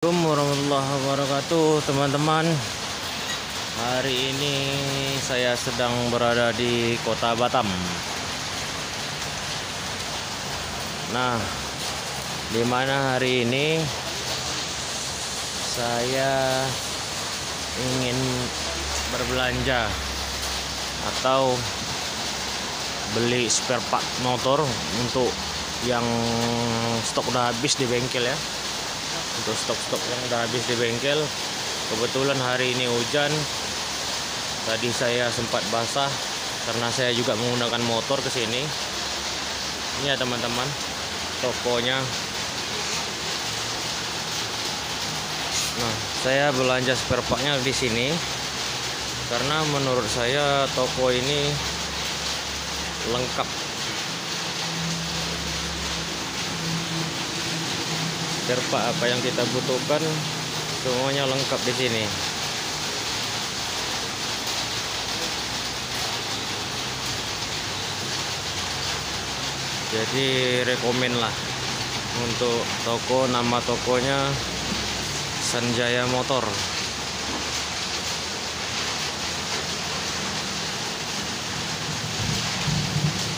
Assalamualaikum warahmatullahi wabarakatuh teman-teman. Hari ini saya sedang berada di kota Batam. Nah di mana hari ini? Saya ingin berbelanja Atau beli spare part motor Untuk yang stok udah habis di bengkel ya untuk stok-stok yang udah habis di bengkel. Kebetulan hari ini hujan. Tadi saya sempat basah karena saya juga menggunakan motor ke sini. Ini ya teman-teman tokonya. Nah saya belanja spare partnya di sini karena menurut saya toko ini lengkap serpa apa yang kita butuhkan semuanya lengkap di sini. Jadi rekomen lah untuk toko nama tokonya Sanjaya Motor.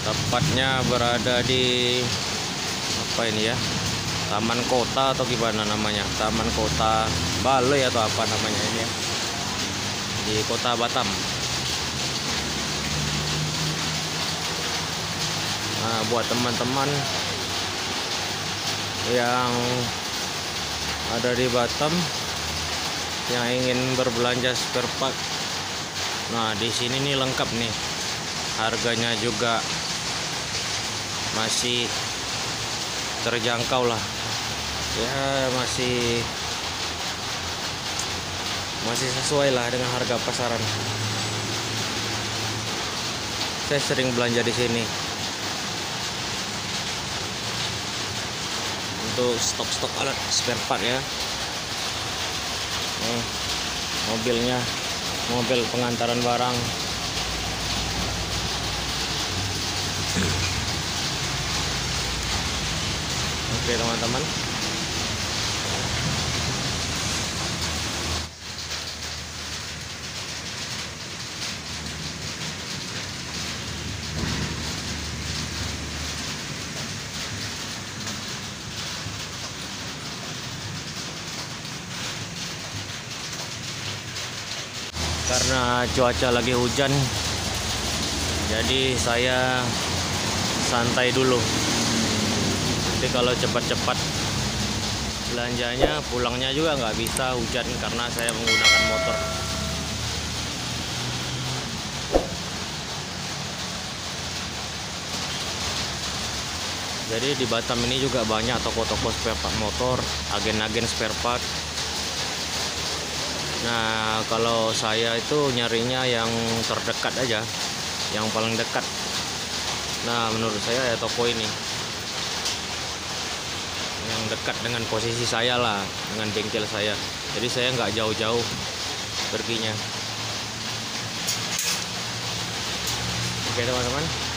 Tepatnya berada di apa ini ya taman kota atau gimana namanya? Taman kota balai atau apa namanya ini ya? Di kota Batam. Nah buat teman-teman yang ada di Batam yang ingin berbelanja spare part. Nah di sini nih lengkap nih. Harganya juga masih terjangkau lah ya masih masih sesuai lah dengan harga pasaran. Saya sering belanja di sini. Untuk stok-stok alat spare part ya. Nih mobilnya mobil pengantaran barang. Oke teman-teman karena cuaca lagi hujan jadi saya santai dulu. Nanti kalau cepat-cepat belanjanya pulangnya juga nggak bisa hujan karena saya menggunakan motor. Jadi di Batam ini juga banyak toko-toko spare part motor agen-agen spare part Nah, kalau saya itu nyarinya yang terdekat aja, yang paling dekat. Nah, menurut saya ya toko ini yang dekat dengan posisi saya lah, dengan bengkel saya. Jadi saya nggak jauh-jauh perginya. Oke teman-teman.